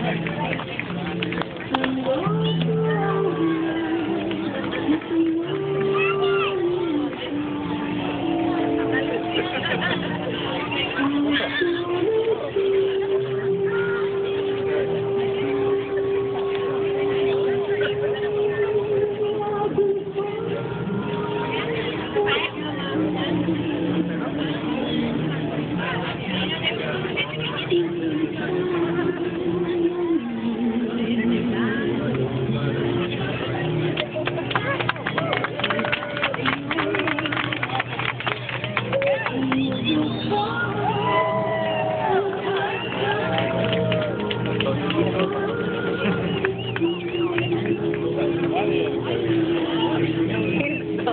Thank you.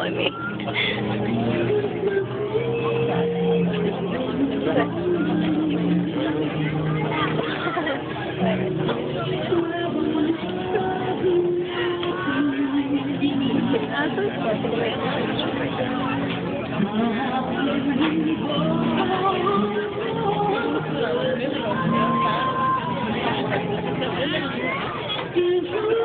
following me.